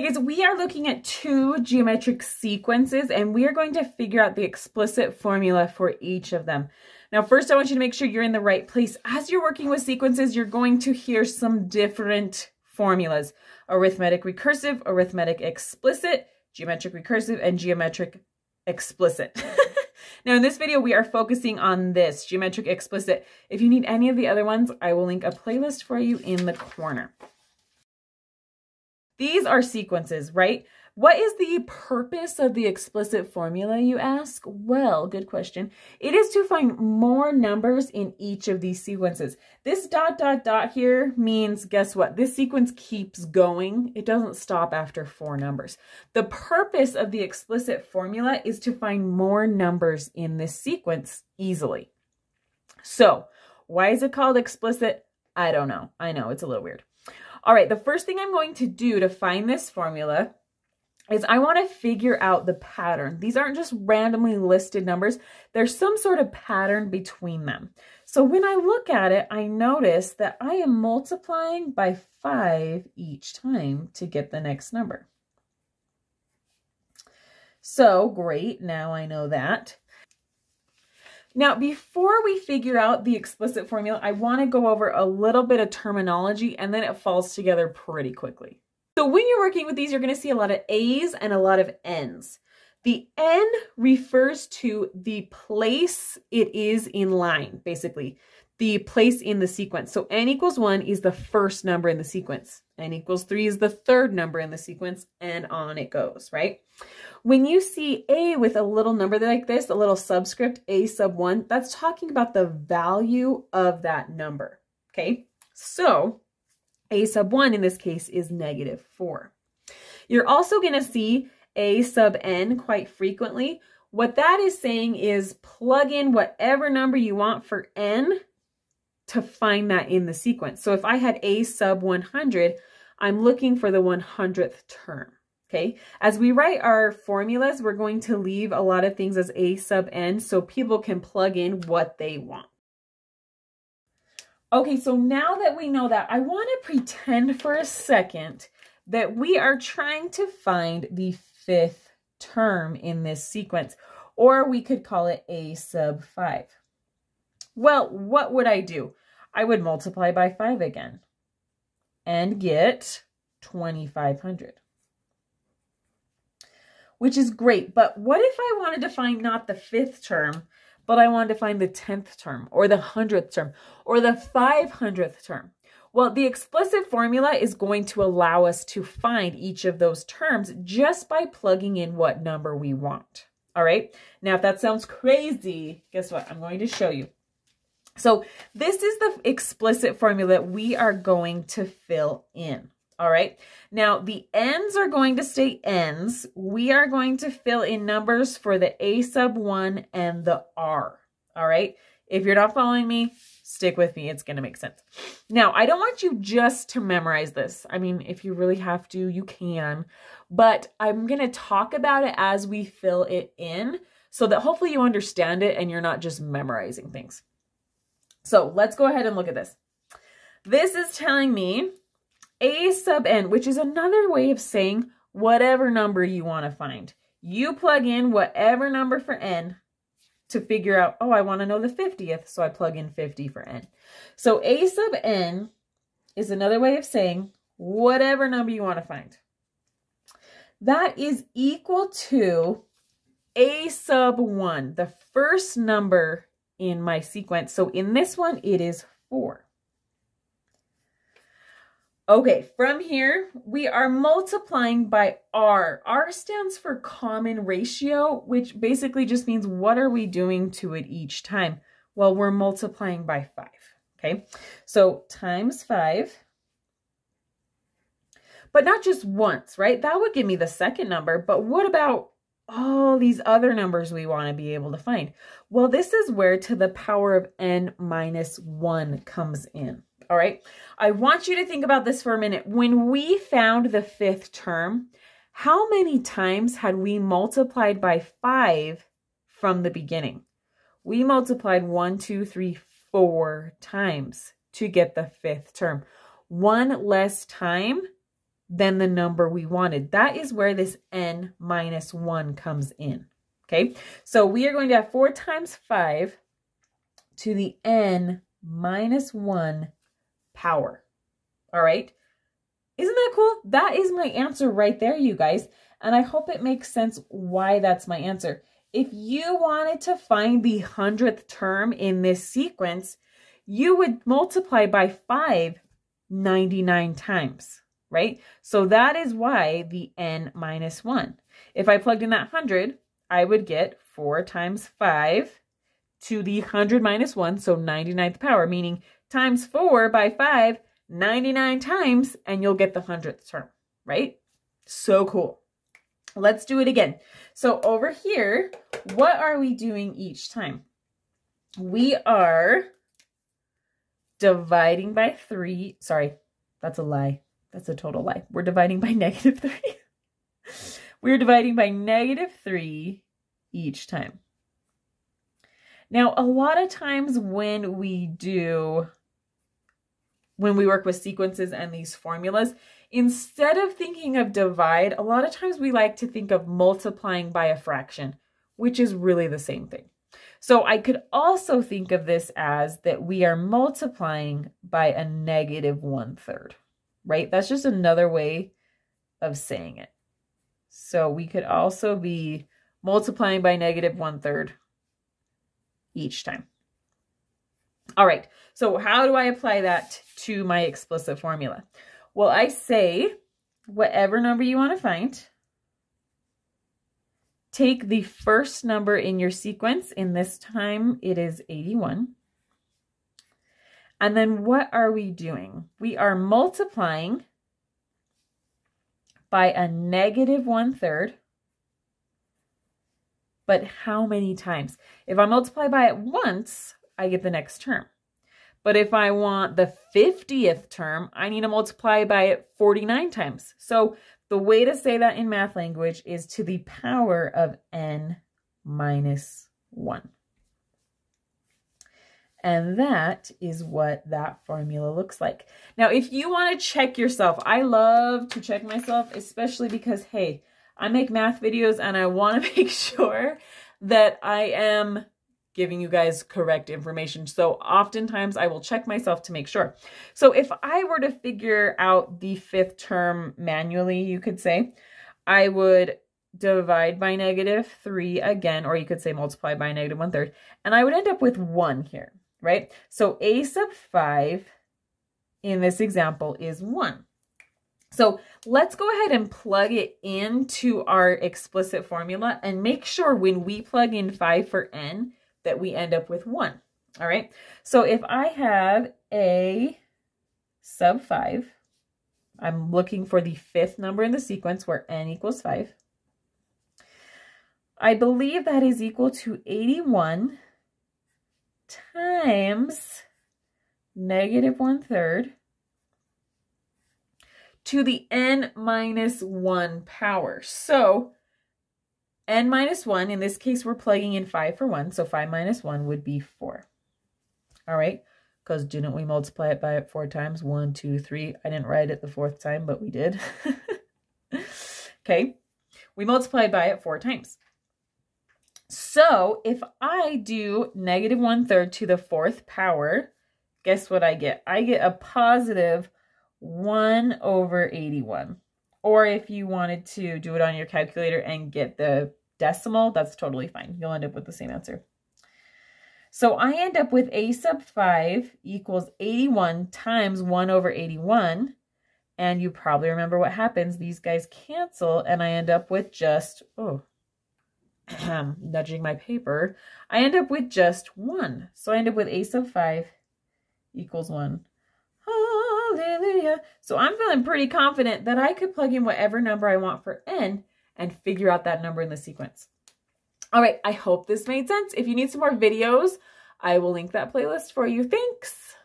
Hey guys, we are looking at two geometric sequences and we are going to figure out the explicit formula for each of them. Now, first I want you to make sure you're in the right place. As you're working with sequences, you're going to hear some different formulas. Arithmetic recursive, arithmetic explicit, geometric recursive, and geometric explicit. now in this video, we are focusing on this, geometric explicit. If you need any of the other ones, I will link a playlist for you in the corner. These are sequences, right? What is the purpose of the explicit formula, you ask? Well, good question. It is to find more numbers in each of these sequences. This dot, dot, dot here means, guess what? This sequence keeps going. It doesn't stop after four numbers. The purpose of the explicit formula is to find more numbers in this sequence easily. So, why is it called explicit? I don't know. I know, it's a little weird. All right, the first thing I'm going to do to find this formula is I want to figure out the pattern. These aren't just randomly listed numbers. There's some sort of pattern between them. So when I look at it, I notice that I am multiplying by 5 each time to get the next number. So great, now I know that. Now, before we figure out the explicit formula, I want to go over a little bit of terminology and then it falls together pretty quickly. So when you're working with these, you're going to see a lot of A's and a lot of N's. The N refers to the place it is in line, basically the place in the sequence. So n equals 1 is the first number in the sequence. n equals 3 is the third number in the sequence, and on it goes, right? When you see a with a little number like this, a little subscript, a sub 1, that's talking about the value of that number, okay? So a sub 1 in this case is negative 4. You're also going to see a sub n quite frequently. What that is saying is plug in whatever number you want for n to find that in the sequence. So if I had a sub 100, I'm looking for the 100th term. Okay, as we write our formulas, we're going to leave a lot of things as a sub n so people can plug in what they want. Okay, so now that we know that, I want to pretend for a second that we are trying to find the fifth term in this sequence, or we could call it a sub 5. Well, what would I do? I would multiply by 5 again and get 2,500. Which is great, but what if I wanted to find not the fifth term, but I wanted to find the 10th term or the 100th term or the 500th term? Well, the explicit formula is going to allow us to find each of those terms just by plugging in what number we want. All right. Now, if that sounds crazy, guess what? I'm going to show you. So this is the explicit formula we are going to fill in. All right. Now the n's are going to stay n's. We are going to fill in numbers for the a sub 1 and the r. All right. If you're not following me, stick with me. It's going to make sense. Now, I don't want you just to memorize this. I mean, if you really have to, you can. But I'm going to talk about it as we fill it in so that hopefully you understand it and you're not just memorizing things. So let's go ahead and look at this. This is telling me a sub n, which is another way of saying whatever number you want to find. You plug in whatever number for n to figure out, oh, I want to know the 50th, so I plug in 50 for n. So a sub n is another way of saying whatever number you want to find. That is equal to a sub 1, the first number in my sequence. So in this one, it is 4. Okay, from here, we are multiplying by R. R stands for common ratio, which basically just means what are we doing to it each time? Well, we're multiplying by 5, okay? So times 5, but not just once, right? That would give me the second number, but what about all these other numbers we want to be able to find. Well, this is where to the power of n minus 1 comes in. All right, I want you to think about this for a minute. When we found the fifth term, how many times had we multiplied by 5 from the beginning? We multiplied one, two, three, four times to get the fifth term. One less time than the number we wanted. That is where this n minus 1 comes in. Okay, so we are going to have 4 times 5 to the n minus 1 power. All right, isn't that cool? That is my answer right there, you guys. And I hope it makes sense why that's my answer. If you wanted to find the hundredth term in this sequence, you would multiply by 5 99 times, right? So that is why the n minus 1. If I plugged in that 100, I would get 4 times 5 to the 100 minus 1, so 99th power, meaning times 4 by 5, 99 times, and you'll get the 100th term, right? So cool. Let's do it again. So over here, what are we doing each time? We are dividing by 3. Sorry, that's a lie. That's a total lie. We're dividing by negative 3. We're dividing by negative 3 each time. Now, a lot of times when we do, when we work with sequences and these formulas, instead of thinking of divide, a lot of times we like to think of multiplying by a fraction, which is really the same thing. So I could also think of this as that we are multiplying by a negative one third, right? That's just another way of saying it. So we could also be multiplying by negative one third each time. All right, so how do I apply that to my explicit formula? Well, I say whatever number you want to find, take the first number in your sequence. In this time, it is 81. And then what are we doing? We are multiplying by a negative one third but how many times? If I multiply by it once, I get the next term. But if I want the 50th term, I need to multiply by it 49 times. So the way to say that in math language is to the power of n minus 1. And that is what that formula looks like. Now, if you want to check yourself, I love to check myself, especially because, hey, I make math videos and I want to make sure that I am giving you guys correct information. So oftentimes I will check myself to make sure. So if I were to figure out the fifth term manually, you could say, I would divide by negative 3 again, or you could say multiply by negative 1 third, and I would end up with 1 here, right? So a sub 5 in this example is 1. So let's go ahead and plug it into our explicit formula and make sure when we plug in 5 for n that we end up with 1. All right, so if I have a sub 5, I'm looking for the fifth number in the sequence where n equals 5. I believe that is equal to 81 times negative one third to the n minus 1 power. So n minus 1, in this case, we're plugging in 5 for 1, so 5 minus 1 would be 4. All right, because didn't we multiply it by it four times? One, two, three. I didn't write it the fourth time, but we did. okay, we multiplied by it four times. So if I do negative one third to the fourth power, guess what I get? I get a positive 1 over 81. Or if you wanted to do it on your calculator and get the decimal, that's totally fine. You'll end up with the same answer. So I end up with a sub 5 equals 81 times 1 over 81. And you probably remember what happens. These guys cancel and I end up with just, oh, nudging my paper. I end up with just 1. So I end up with a sub 5 equals 1. Hallelujah. So I'm feeling pretty confident that I could plug in whatever number I want for n and figure out that number in the sequence. All right, I hope this made sense. If you need some more videos, I will link that playlist for you. Thanks.